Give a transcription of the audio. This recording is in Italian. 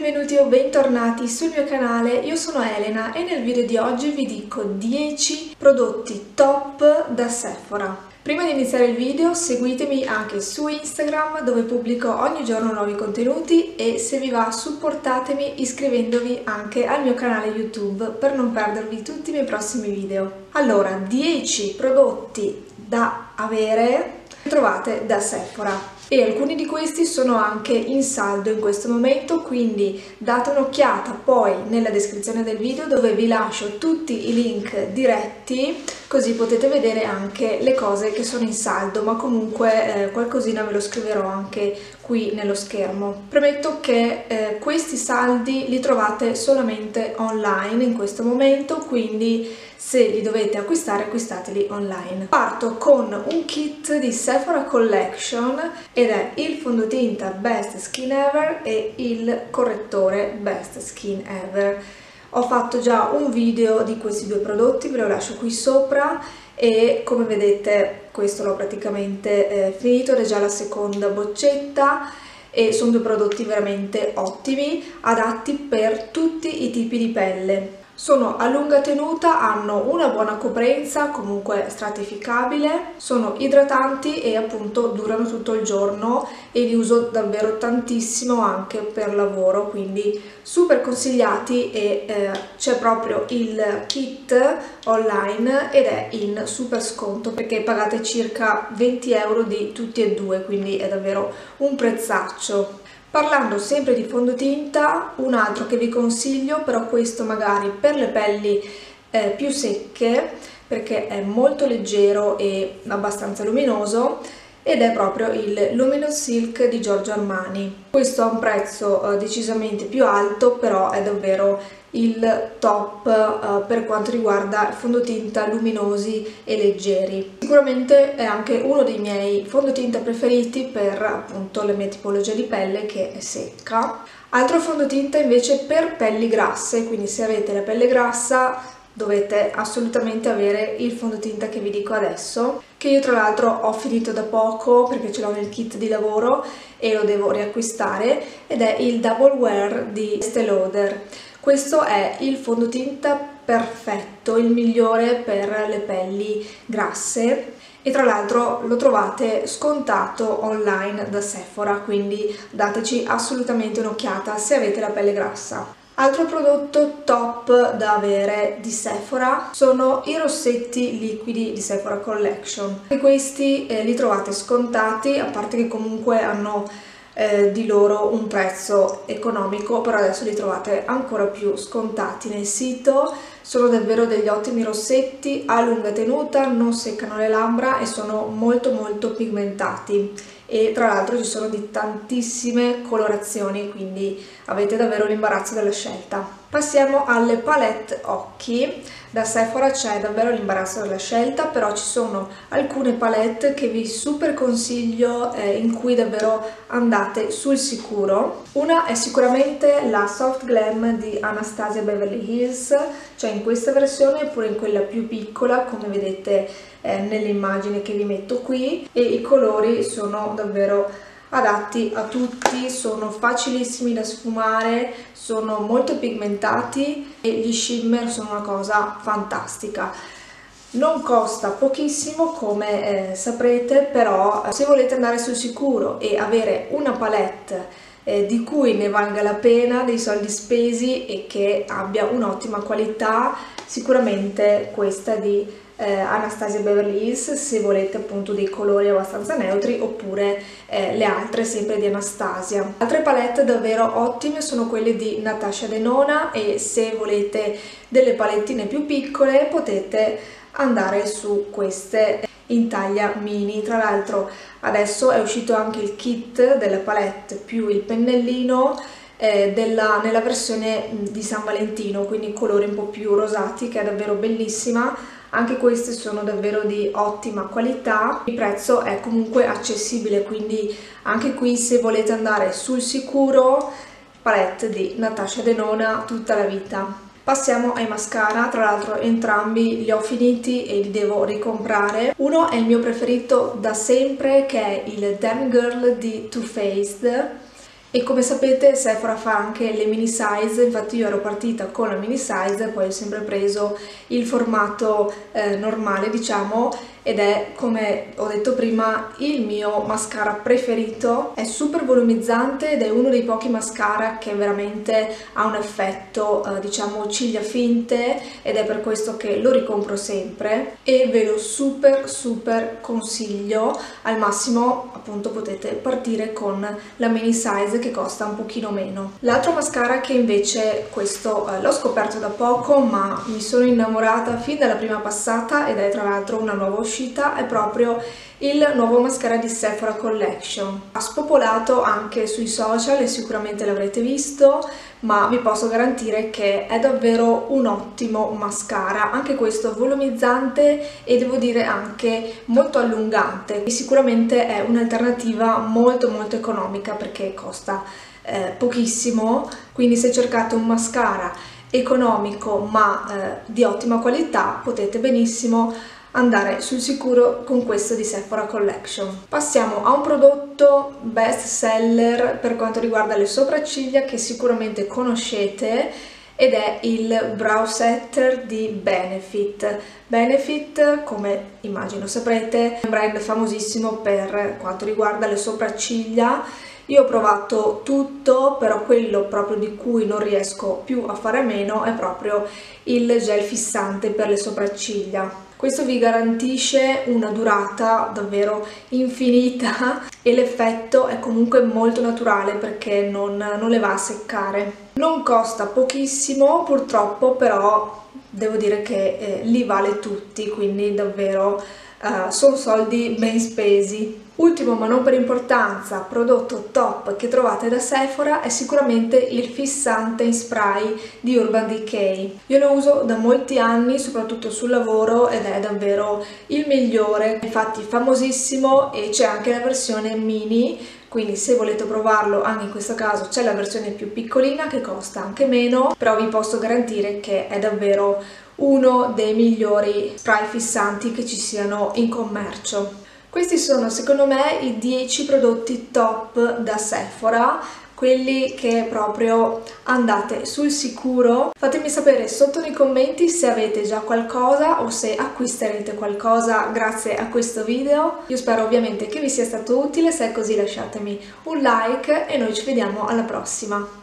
benvenuti o bentornati sul mio canale, io sono Elena e nel video di oggi vi dico 10 prodotti top da Sephora. Prima di iniziare il video seguitemi anche su Instagram dove pubblico ogni giorno nuovi contenuti e se vi va supportatemi iscrivendovi anche al mio canale YouTube per non perdervi tutti i miei prossimi video. Allora, 10 prodotti da avere trovate da Sephora e alcuni di questi sono anche in saldo in questo momento quindi date un'occhiata poi nella descrizione del video dove vi lascio tutti i link diretti così potete vedere anche le cose che sono in saldo ma comunque eh, qualcosina ve lo scriverò anche qui nello schermo. Premetto che eh, questi saldi li trovate solamente online in questo momento quindi se li dovete acquistare acquistateli online. Parto con un kit di Sephora Collection ed è il fondotinta Best Skin Ever e il correttore Best Skin Ever. Ho fatto già un video di questi due prodotti ve lo lascio qui sopra e come vedete questo l'ho praticamente eh, finito ed è già la seconda boccetta e sono due prodotti veramente ottimi adatti per tutti i tipi di pelle sono a lunga tenuta, hanno una buona coprenza, comunque stratificabile, sono idratanti e appunto durano tutto il giorno e li uso davvero tantissimo anche per lavoro, quindi super consigliati e eh, c'è proprio il kit online ed è in super sconto perché pagate circa 20 euro di tutti e due, quindi è davvero un prezzaccio. Parlando sempre di fondotinta, un altro che vi consiglio, però questo magari per le pelli eh, più secche, perché è molto leggero e abbastanza luminoso, ed è proprio il Luminous Silk di Giorgio Armani. Questo ha un prezzo eh, decisamente più alto, però è davvero il top uh, per quanto riguarda fondotinta luminosi e leggeri. Sicuramente è anche uno dei miei fondotinta preferiti per appunto la mia tipologia di pelle che è secca. Altro fondotinta invece per pelli grasse, quindi se avete la pelle grassa dovete assolutamente avere il fondotinta che vi dico adesso che io tra l'altro ho finito da poco perché ce l'ho nel kit di lavoro e lo devo riacquistare ed è il Double Wear di Estée Lauder questo è il fondotinta perfetto, il migliore per le pelli grasse e tra l'altro lo trovate scontato online da Sephora, quindi dateci assolutamente un'occhiata se avete la pelle grassa. Altro prodotto top da avere di Sephora sono i rossetti liquidi di Sephora Collection. E questi eh, li trovate scontati, a parte che comunque hanno eh, di loro un prezzo economico però adesso li trovate ancora più scontati nel sito. Sono davvero degli ottimi rossetti a lunga tenuta non seccano le labbra e sono molto molto pigmentati. E tra l'altro ci sono di tantissime colorazioni quindi avete davvero l'imbarazzo della scelta passiamo alle palette occhi da Sephora c'è davvero l'imbarazzo della scelta, però ci sono alcune palette che vi super consiglio eh, in cui davvero andate sul sicuro. Una è sicuramente la Soft Glam di Anastasia Beverly Hills, cioè in questa versione oppure in quella più piccola come vedete eh, nell'immagine che vi metto qui e i colori sono davvero adatti a tutti, sono facilissimi da sfumare, sono molto pigmentati e gli shimmer sono una cosa fantastica. Non costa pochissimo come eh, saprete, però eh, se volete andare sul sicuro e avere una palette eh, di cui ne valga la pena dei soldi spesi e che abbia un'ottima qualità, sicuramente questa di eh, Anastasia Beverly Hills se volete appunto dei colori abbastanza neutri oppure eh, le altre sempre di Anastasia. Altre palette davvero ottime sono quelle di Natasha Denona e se volete delle palettine più piccole potete andare su queste in taglia mini. Tra l'altro adesso è uscito anche il kit della palette più il pennellino eh, della, nella versione di San Valentino quindi colori un po' più rosati che è davvero bellissima. Anche queste sono davvero di ottima qualità. Il prezzo è comunque accessibile quindi anche qui se volete andare sul sicuro palette di Natasha Denona tutta la vita Passiamo ai mascara, tra l'altro entrambi li ho finiti e li devo ricomprare. Uno è il mio preferito da sempre che è il Damn Girl di Too Faced e come sapete Sephora fa anche le mini size, infatti io ero partita con la mini size, poi ho sempre preso il formato eh, normale diciamo ed è come ho detto prima il mio mascara preferito. È super volumizzante ed è uno dei pochi mascara che veramente ha un effetto eh, diciamo ciglia finte ed è per questo che lo ricompro sempre e ve lo super super consiglio. Al massimo appunto potete partire con la mini size che costa un pochino meno. L'altro mascara che invece questo eh, l'ho scoperto da poco ma mi sono innamorata fin dalla prima passata ed è tra l'altro una nuova uscita uscita è proprio il nuovo mascara di Sephora Collection. Ha spopolato anche sui social e sicuramente l'avrete visto, ma vi posso garantire che è davvero un ottimo mascara, anche questo volumizzante e devo dire anche molto allungante. E sicuramente è un'alternativa molto molto economica perché costa eh, pochissimo, quindi se cercate un mascara economico ma eh, di ottima qualità potete benissimo andare sul sicuro con questo di Sephora Collection. Passiamo a un prodotto best seller per quanto riguarda le sopracciglia che sicuramente conoscete ed è il Brow Setter di Benefit. Benefit, come immagino saprete, è un brand famosissimo per quanto riguarda le sopracciglia io ho provato tutto, però quello proprio di cui non riesco più a fare a meno è proprio il gel fissante per le sopracciglia. Questo vi garantisce una durata davvero infinita e l'effetto è comunque molto naturale perché non, non le va a seccare. Non costa pochissimo purtroppo, però devo dire che eh, li vale tutti, quindi davvero uh, sono soldi ben spesi. Ultimo ma non per importanza prodotto top che trovate da Sephora è sicuramente il fissante in spray di Urban Decay. Io lo uso da molti anni soprattutto sul lavoro ed è davvero il migliore, infatti famosissimo e c'è anche la versione mini quindi se volete provarlo anche in questo caso c'è la versione più piccolina che costa anche meno però vi posso garantire che è davvero uno dei migliori spray fissanti che ci siano in commercio questi sono secondo me i 10 prodotti top da Sephora quelli che proprio andate sul sicuro. Fatemi sapere sotto nei commenti se avete già qualcosa o se acquisterete qualcosa grazie a questo video. Io spero ovviamente che vi sia stato utile, se è così lasciatemi un like e noi ci vediamo alla prossima.